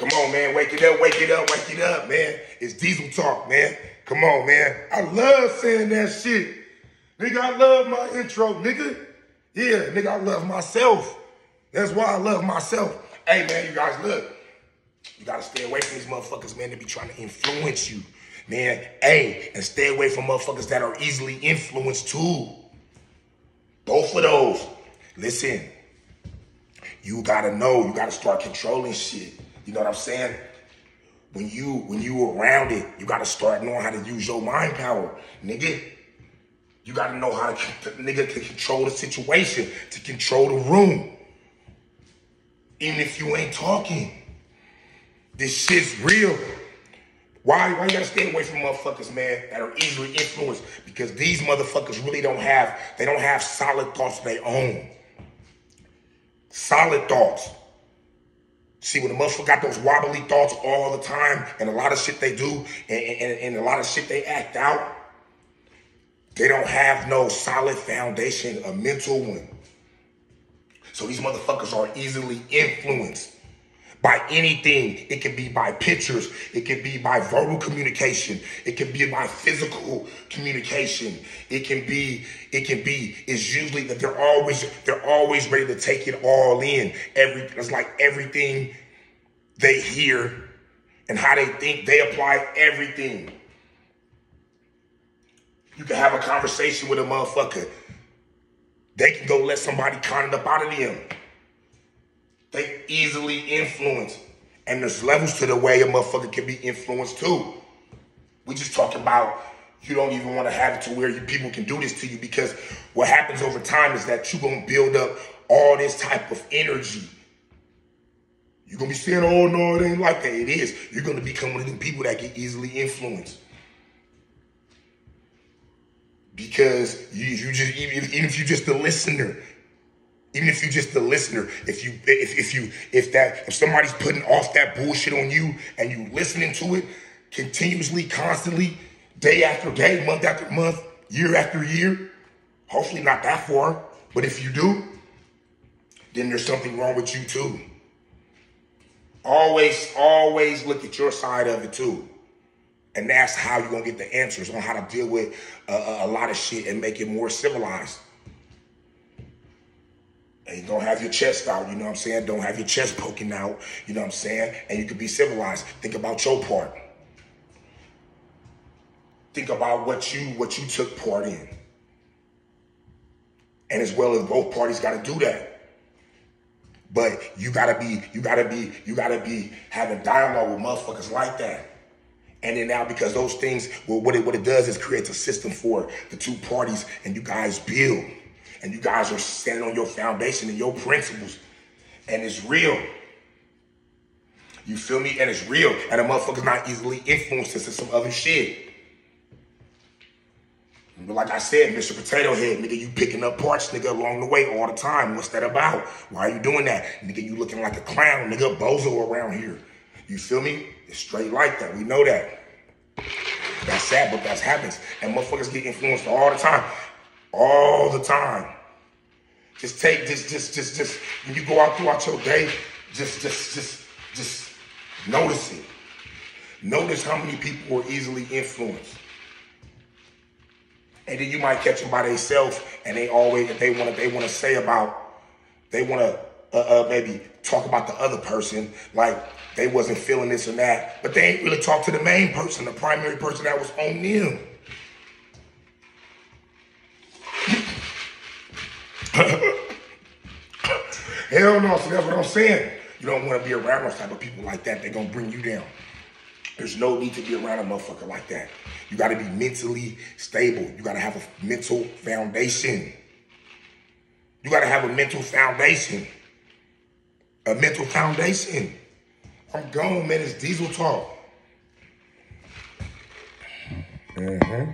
Come on, man. Wake it up, wake it up, wake it up, man. It's Diesel Talk, man. Come on, man. I love saying that shit. Nigga, I love my intro, nigga. Yeah, nigga, I love myself. That's why I love myself. Hey, man, you guys, look. You gotta stay away from these motherfuckers, man, that be trying to influence you. Man, hey, and stay away from motherfuckers that are easily influenced too. Both of those. Listen, you gotta know, you gotta start controlling shit. You know what I'm saying? When you when you around it, you gotta start knowing how to use your mind power, nigga. You gotta know how to, nigga, to control the situation, to control the room. Even if you ain't talking. This shit's real. Why, why you gotta stay away from motherfuckers, man, that are easily influenced? Because these motherfuckers really don't have, they don't have solid thoughts of their own. Solid thoughts. See, when the motherfucker got those wobbly thoughts all the time, and a lot of shit they do, and, and, and a lot of shit they act out, they don't have no solid foundation, a mental one. So these motherfuckers are easily influenced by anything. It can be by pictures. It can be by verbal communication. It can be by physical communication. It can be, it can be, it's usually that they're always, they're always ready to take it all in. Every, it's like everything they hear and how they think, they apply everything. You can have a conversation with a motherfucker. They can go let somebody con it up out of them. Easily influenced. And there's levels to the way a motherfucker can be influenced too. We just talking about you don't even want to have it to where you, people can do this to you because what happens over time is that you're going to build up all this type of energy. You're going to be saying, oh, no, it ain't like that. It is. You're going to become one of them people that get easily influenced. Because you, you just, even if you're just a listener, even if you're just the listener, if you if, if you if that if somebody's putting off that bullshit on you and you listening to it continuously, constantly, day after day, month after month, year after year, hopefully not that far, but if you do, then there's something wrong with you too. Always, always look at your side of it too. And that's how you're gonna get the answers on how to deal with a, a lot of shit and make it more civilized. And don't have your chest out, you know what I'm saying? Don't have your chest poking out, you know what I'm saying? And you can be civilized. Think about your part. Think about what you what you took part in. And as well as both parties gotta do that. But you gotta be, you gotta be, you gotta be having dialogue with motherfuckers like that. And then now, because those things, well, what it what it does is creates a system for the two parties, and you guys build and you guys are standing on your foundation and your principles, and it's real. You feel me? And it's real. And a motherfucker's not easily influenced into some other shit. But like I said, Mr. Potato Head, nigga, you picking up parts, nigga, along the way all the time. What's that about? Why are you doing that? Nigga, you looking like a clown, nigga, bozo around here. You feel me? It's straight like that. We know that. That's sad, but that happens. And motherfuckers get influenced all the time all the time. Just take this, just just just when you go out throughout your day, just just just just notice it. Notice how many people are easily influenced. And then you might catch them by themselves and they always they want to they want to say about they want to uh, uh, maybe talk about the other person like they wasn't feeling this and that, but they ain't really talk to the main person, the primary person that was on them. Hell no. So that's what I'm saying. You don't want to be around those type of people like that. They're going to bring you down. There's no need to be around a motherfucker like that. You got to be mentally stable. You got to have a mental foundation. You got to have a mental foundation. A mental foundation. I'm gone, man. It's diesel talk. Mm-hmm.